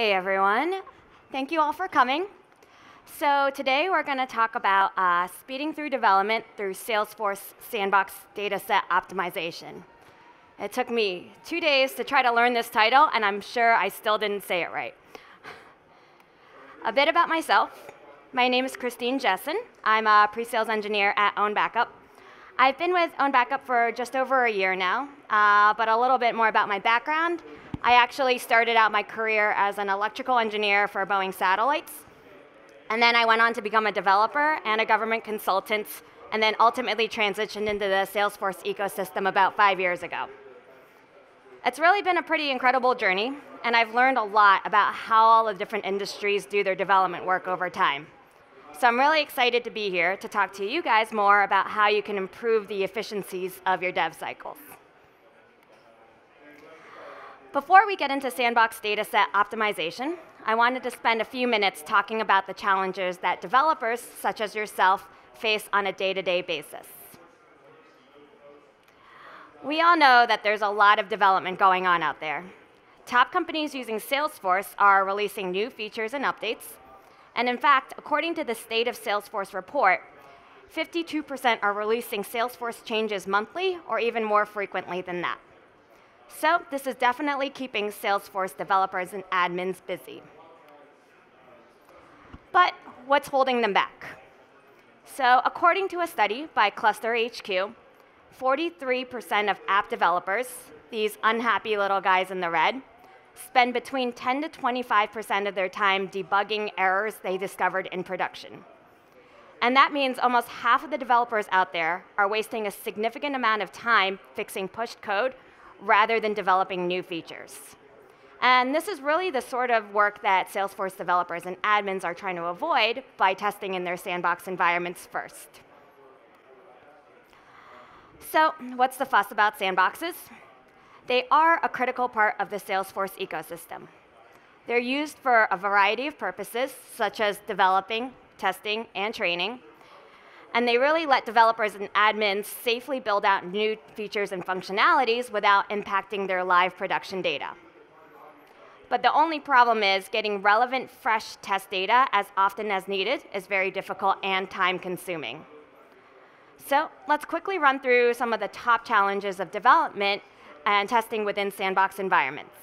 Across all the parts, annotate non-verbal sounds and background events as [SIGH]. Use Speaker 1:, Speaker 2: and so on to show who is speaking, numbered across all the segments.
Speaker 1: Hey everyone. Thank you all for coming. So today we're going to talk about uh, speeding through development through Salesforce Sandbox Dataset Optimization. It took me two days to try to learn this title, and I'm sure I still didn't say it right. [LAUGHS] a bit about myself. My name is Christine Jessen. I'm a pre-sales engineer at Own Backup. I've been with Own Backup for just over a year now, uh, but a little bit more about my background. I actually started out my career as an electrical engineer for Boeing Satellites, and then I went on to become a developer and a government consultant, and then ultimately transitioned into the Salesforce ecosystem about five years ago. It's really been a pretty incredible journey, and I've learned a lot about how all the different industries do their development work over time. So I'm really excited to be here to talk to you guys more about how you can improve the efficiencies of your dev cycles. Before we get into sandbox dataset optimization, I wanted to spend a few minutes talking about the challenges that developers, such as yourself, face on a day-to-day -day basis. We all know that there's a lot of development going on out there. Top companies using Salesforce are releasing new features and updates. And in fact, according to the State of Salesforce report, 52% are releasing Salesforce changes monthly or even more frequently than that. So this is definitely keeping Salesforce developers and admins busy. But what's holding them back? So according to a study by Cluster HQ, 43% of app developers, these unhappy little guys in the red, spend between 10 to 25% of their time debugging errors they discovered in production. And that means almost half of the developers out there are wasting a significant amount of time fixing pushed code rather than developing new features. And this is really the sort of work that Salesforce developers and admins are trying to avoid by testing in their sandbox environments first. So what's the fuss about sandboxes? They are a critical part of the Salesforce ecosystem. They're used for a variety of purposes, such as developing, testing, and training, and they really let developers and admins safely build out new features and functionalities without impacting their live production data. But the only problem is getting relevant, fresh test data as often as needed is very difficult and time consuming. So let's quickly run through some of the top challenges of development and testing within sandbox environments.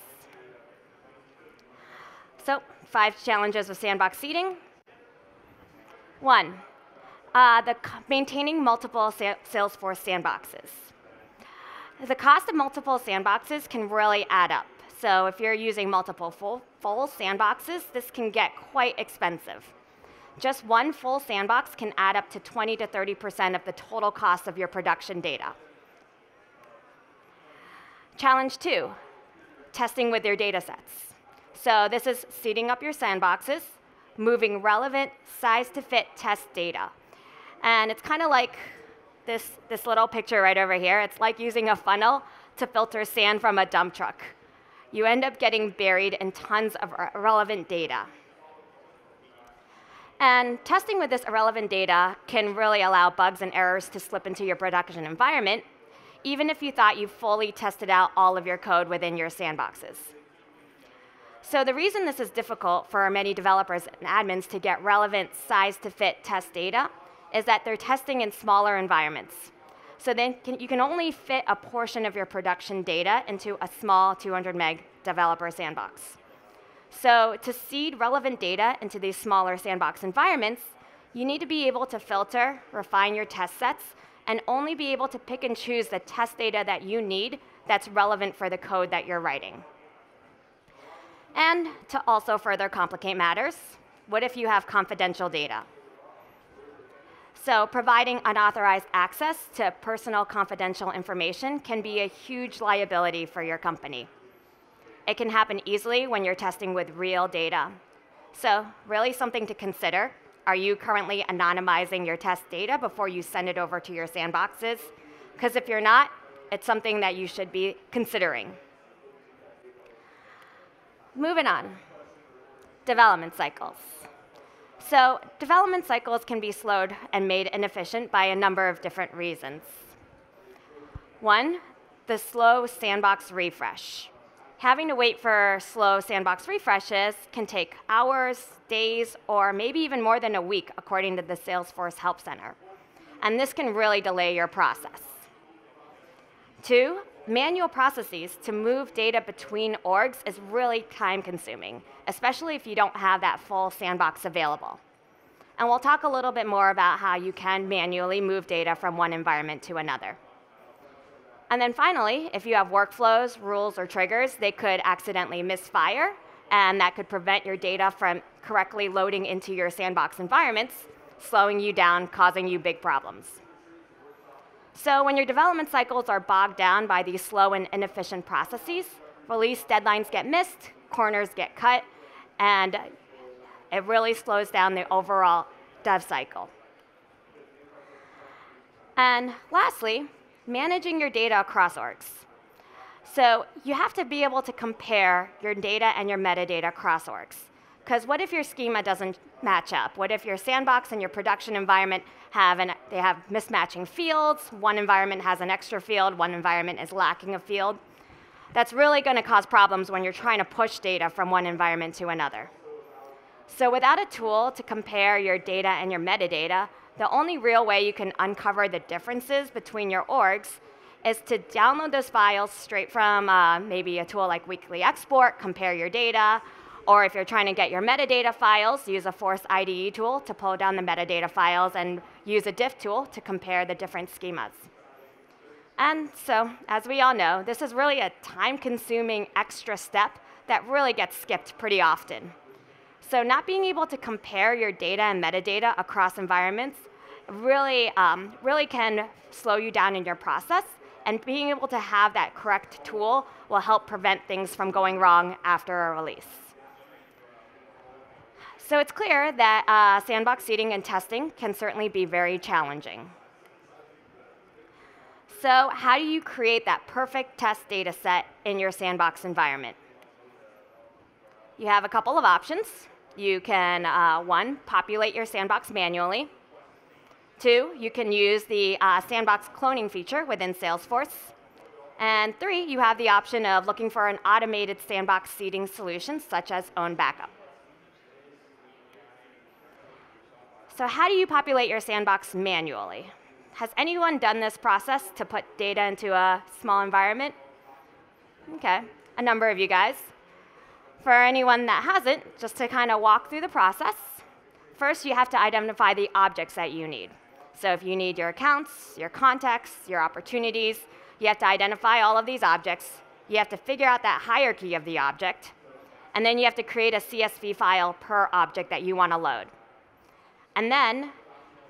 Speaker 1: So five challenges of sandbox seeding. One, uh, the maintaining multiple sa Salesforce sandboxes. The cost of multiple sandboxes can really add up. So if you're using multiple full, full sandboxes, this can get quite expensive. Just one full sandbox can add up to 20 to 30% of the total cost of your production data. Challenge two, testing with your data sets. So this is seeding up your sandboxes, moving relevant size to fit test data. And it's kind of like this, this little picture right over here. It's like using a funnel to filter sand from a dump truck. You end up getting buried in tons of irrelevant data. And testing with this irrelevant data can really allow bugs and errors to slip into your production environment, even if you thought you fully tested out all of your code within your sandboxes. So the reason this is difficult for many developers and admins to get relevant size-to-fit test data is that they're testing in smaller environments. So then can, you can only fit a portion of your production data into a small 200 meg developer sandbox. So to seed relevant data into these smaller sandbox environments, you need to be able to filter, refine your test sets, and only be able to pick and choose the test data that you need that's relevant for the code that you're writing. And to also further complicate matters, what if you have confidential data? So providing unauthorized access to personal confidential information can be a huge liability for your company. It can happen easily when you're testing with real data. So really something to consider. Are you currently anonymizing your test data before you send it over to your sandboxes? Because if you're not, it's something that you should be considering. Moving on, development cycles. So development cycles can be slowed and made inefficient by a number of different reasons. One, the slow sandbox refresh. having to wait for slow sandbox refreshes can take hours, days, or maybe even more than a week, according to the Salesforce Help Center. And this can really delay your process. Two, manual processes to move data between orgs is really time consuming, especially if you don't have that full sandbox available. And we'll talk a little bit more about how you can manually move data from one environment to another. And then finally, if you have workflows, rules, or triggers, they could accidentally misfire, and that could prevent your data from correctly loading into your sandbox environments, slowing you down, causing you big problems. So when your development cycles are bogged down by these slow and inefficient processes, release deadlines get missed, corners get cut, and it really slows down the overall dev cycle. And lastly, managing your data across orgs. So you have to be able to compare your data and your metadata across orgs. Because what if your schema doesn't match up? What if your sandbox and your production environment have an, they have mismatching fields? One environment has an extra field, one environment is lacking a field. That's really going to cause problems when you're trying to push data from one environment to another. So without a tool to compare your data and your metadata, the only real way you can uncover the differences between your orgs is to download those files straight from uh, maybe a tool like Weekly Export, compare your data, or if you're trying to get your metadata files, use a Force IDE tool to pull down the metadata files and use a diff tool to compare the different schemas. And so, as we all know, this is really a time-consuming extra step that really gets skipped pretty often. So not being able to compare your data and metadata across environments really, um, really can slow you down in your process. And being able to have that correct tool will help prevent things from going wrong after a release. So it's clear that uh, sandbox seeding and testing can certainly be very challenging. So how do you create that perfect test data set in your sandbox environment? You have a couple of options. You can, uh, one, populate your sandbox manually. Two, you can use the uh, sandbox cloning feature within Salesforce. And three, you have the option of looking for an automated sandbox seeding solution, such as Own Backup. So how do you populate your sandbox manually? Has anyone done this process to put data into a small environment? Okay, a number of you guys. For anyone that hasn't, just to kind of walk through the process, first you have to identify the objects that you need. So if you need your accounts, your contacts, your opportunities, you have to identify all of these objects. You have to figure out that hierarchy of the object. And then you have to create a CSV file per object that you want to load. And then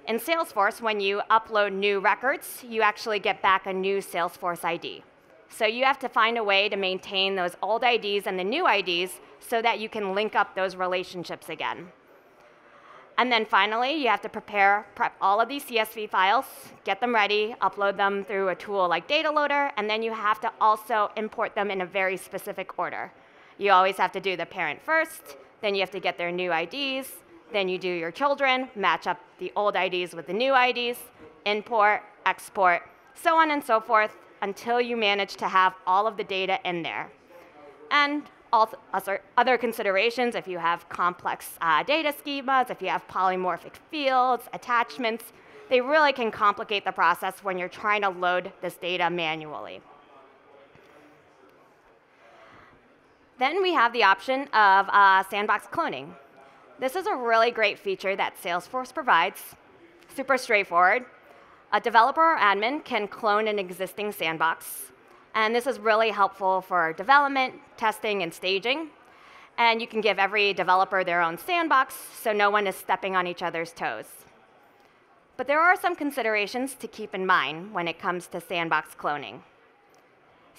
Speaker 1: in Salesforce, when you upload new records, you actually get back a new Salesforce ID. So you have to find a way to maintain those old IDs and the new IDs so that you can link up those relationships again. And then finally, you have to prepare, prep all of these CSV files, get them ready, upload them through a tool like Data Loader, and then you have to also import them in a very specific order. You always have to do the parent first, then you have to get their new IDs, then you do your children, match up the old IDs with the new IDs, import, export, so on and so forth, until you manage to have all of the data in there. And other considerations, if you have complex uh, data schemas, if you have polymorphic fields, attachments, they really can complicate the process when you're trying to load this data manually. Then we have the option of uh, sandbox cloning. This is a really great feature that Salesforce provides. Super straightforward. A developer or admin can clone an existing sandbox. And this is really helpful for development, testing, and staging. And you can give every developer their own sandbox so no one is stepping on each other's toes. But there are some considerations to keep in mind when it comes to sandbox cloning.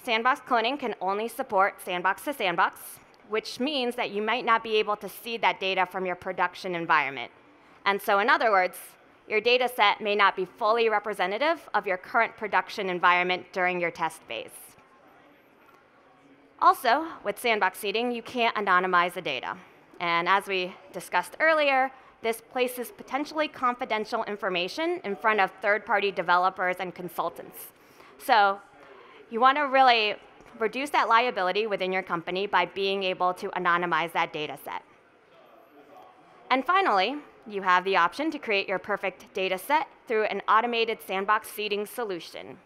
Speaker 1: Sandbox cloning can only support sandbox to sandbox, which means that you might not be able to see that data from your production environment. And so in other words, your data set may not be fully representative of your current production environment during your test phase. Also, with sandbox seeding, you can't anonymize the data. And as we discussed earlier, this places potentially confidential information in front of third-party developers and consultants. So you want to really reduce that liability within your company by being able to anonymize that data set. And finally, you have the option to create your perfect data set through an automated sandbox seeding solution.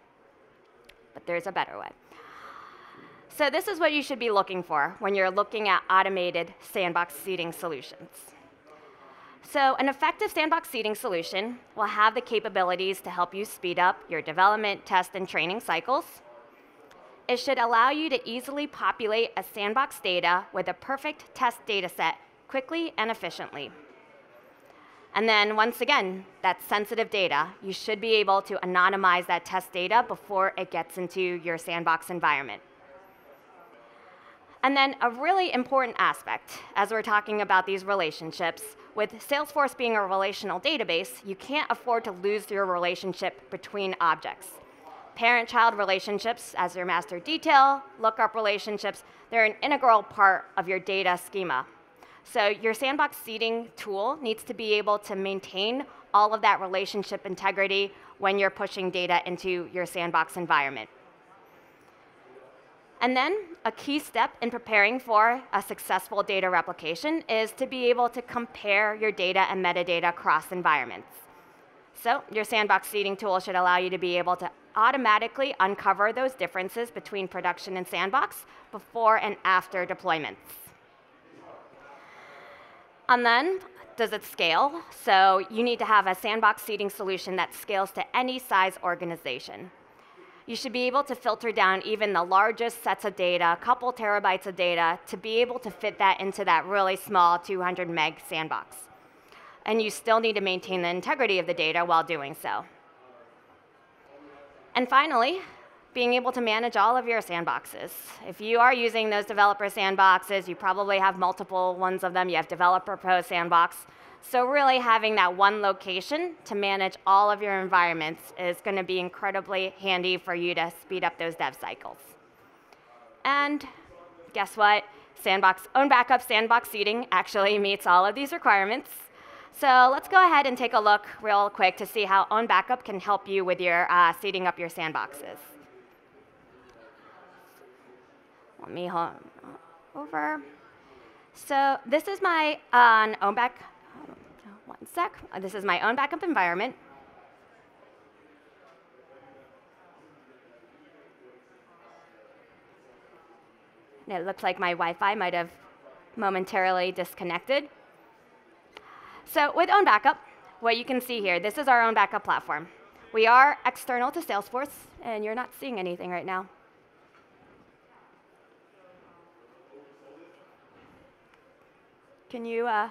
Speaker 1: But there's a better way. So this is what you should be looking for when you're looking at automated sandbox seeding solutions. So an effective sandbox seeding solution will have the capabilities to help you speed up your development, test, and training cycles. It should allow you to easily populate a sandbox data with a perfect test data set quickly and efficiently. And then once again, that sensitive data, you should be able to anonymize that test data before it gets into your sandbox environment. And then a really important aspect as we're talking about these relationships, with Salesforce being a relational database, you can't afford to lose your relationship between objects. Parent-child relationships, as your master detail, lookup relationships, they're an integral part of your data schema. So your sandbox seeding tool needs to be able to maintain all of that relationship integrity when you're pushing data into your sandbox environment. And then a key step in preparing for a successful data replication is to be able to compare your data and metadata across environments. So your sandbox seeding tool should allow you to be able to automatically uncover those differences between production and sandbox before and after deployments. And then, does it scale? So you need to have a sandbox seeding solution that scales to any size organization you should be able to filter down even the largest sets of data, a couple terabytes of data, to be able to fit that into that really small 200 meg sandbox. And you still need to maintain the integrity of the data while doing so. And finally, being able to manage all of your sandboxes. If you are using those developer sandboxes, you probably have multiple ones of them. You have developer pro sandbox. So really having that one location to manage all of your environments is going to be incredibly handy for you to speed up those dev cycles. And guess what? Sandbox own backup sandbox seeding actually [LAUGHS] meets all of these requirements. So let's go ahead and take a look real quick to see how own backup can help you with your uh, seeding up your sandboxes. Let me hold over. So this is my uh, own back one sec. This is my own backup environment. And it looks like my Wi-Fi might have momentarily disconnected. So with own backup, what you can see here, this is our own backup platform. We are external to Salesforce, and you're not seeing anything right now. Can you uh,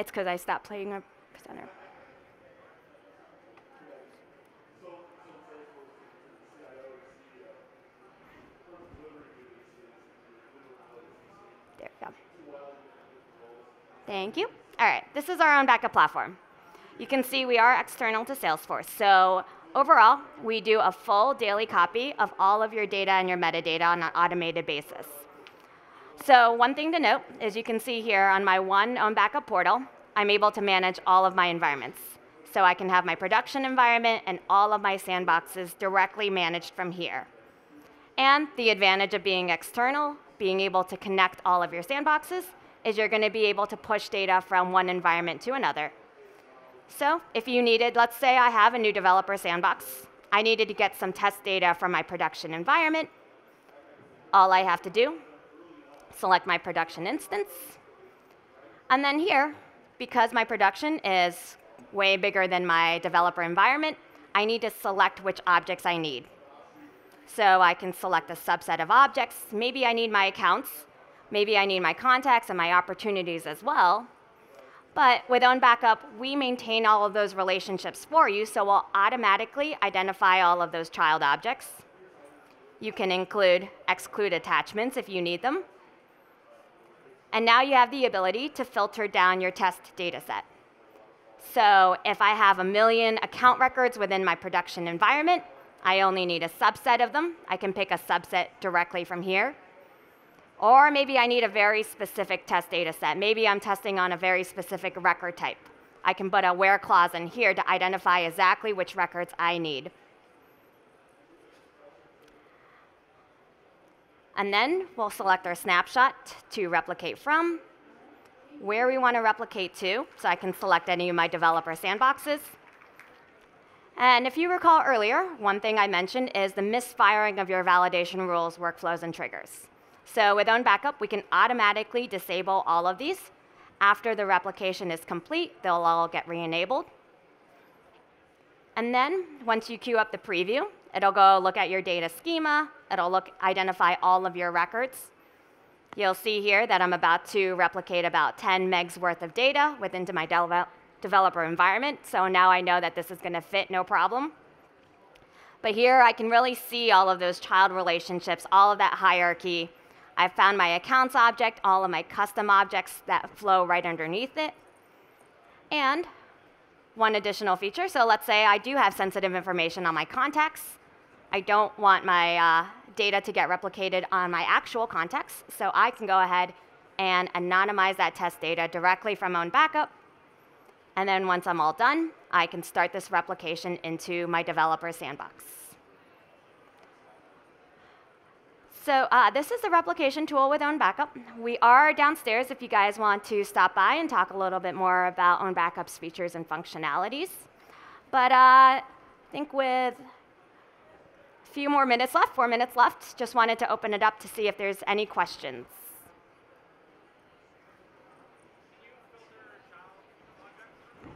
Speaker 1: it's because I stopped playing a presenter. There we go. Thank you. All right, this is our own backup platform. You can see we are external to Salesforce. So overall, we do a full daily copy of all of your data and your metadata on an automated basis. So one thing to note is you can see here on my one own backup portal, I'm able to manage all of my environments. So I can have my production environment and all of my sandboxes directly managed from here. And the advantage of being external, being able to connect all of your sandboxes, is you're going to be able to push data from one environment to another. So if you needed, let's say I have a new developer sandbox. I needed to get some test data from my production environment. All I have to do select my production instance. And then here, because my production is way bigger than my developer environment, I need to select which objects I need. So I can select a subset of objects. Maybe I need my accounts. Maybe I need my contacts and my opportunities as well. But with Own Backup, we maintain all of those relationships for you, so we'll automatically identify all of those child objects. You can include exclude attachments if you need them. And now you have the ability to filter down your test data set. So if I have a million account records within my production environment, I only need a subset of them. I can pick a subset directly from here. Or maybe I need a very specific test data set. Maybe I'm testing on a very specific record type. I can put a where clause in here to identify exactly which records I need. And then we'll select our snapshot to replicate from, where we want to replicate to, so I can select any of my developer sandboxes. And if you recall earlier, one thing I mentioned is the misfiring of your validation rules, workflows, and triggers. So with own backup, we can automatically disable all of these. After the replication is complete, they'll all get re-enabled. And then once you queue up the preview, it'll go look at your data schema. It'll look, identify all of your records. You'll see here that I'm about to replicate about 10 megs worth of data within my de developer environment. So now I know that this is going to fit no problem. But here I can really see all of those child relationships, all of that hierarchy. I've found my accounts object, all of my custom objects that flow right underneath it. And one additional feature. So let's say I do have sensitive information on my contacts. I don't want my uh, data to get replicated on my actual contacts. So I can go ahead and anonymize that test data directly from own backup. And then once I'm all done, I can start this replication into my developer sandbox. So uh, this is the replication tool with Own Backup. We are downstairs if you guys want to stop by and talk a little bit more about Own Backup's features and functionalities. But uh, I think with a few more minutes left, four minutes left, just wanted to open it up to see if there's any questions.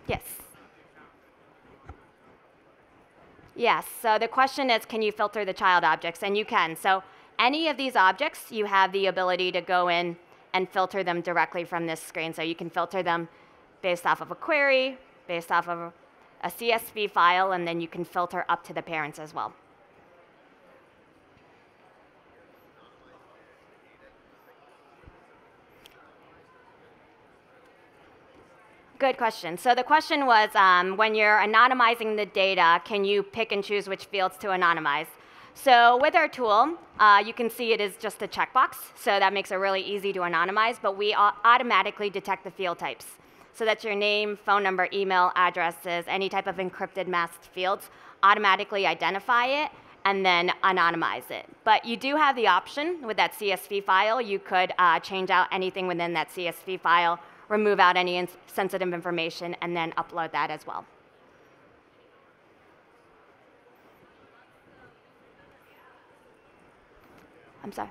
Speaker 1: Yes. Yes, so the question is, can you filter the child objects? And you can. So any of these objects, you have the ability to go in and filter them directly from this screen. So you can filter them based off of a query, based off of a CSV file, and then you can filter up to the parents as well. Good question. So the question was, um, when you're anonymizing the data, can you pick and choose which fields to anonymize? So with our tool, uh, you can see it is just a checkbox. So that makes it really easy to anonymize, but we automatically detect the field types. So that's your name, phone number, email, addresses, any type of encrypted masked fields, automatically identify it, and then anonymize it. But you do have the option with that CSV file, you could uh, change out anything within that CSV file, remove out any sensitive information, and then upload that as well. I'm sorry.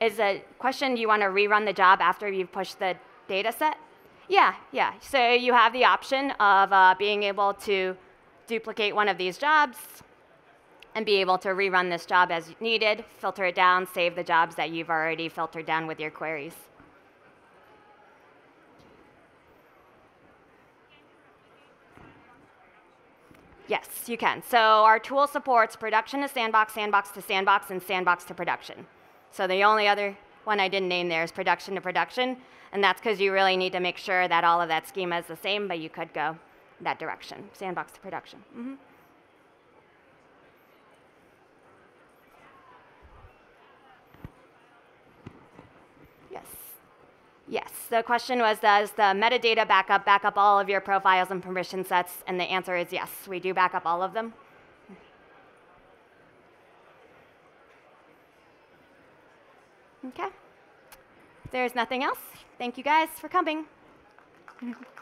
Speaker 1: Is a question, you want to rerun the job after you've pushed the data set? Yeah, yeah. So you have the option of uh, being able to duplicate one of these jobs and be able to rerun this job as needed, filter it down, save the jobs that you've already filtered down with your queries. Yes, you can. So our tool supports production to sandbox, sandbox to sandbox, and sandbox to production. So the only other one I didn't name there is production to production, and that's because you really need to make sure that all of that schema is the same, but you could go that direction, sandbox to production. Mm -hmm. Yes, the question was, does the metadata backup back up all of your profiles and permission sets? And the answer is yes, we do back up all of them. Okay. If there's nothing else, thank you guys for coming. [LAUGHS]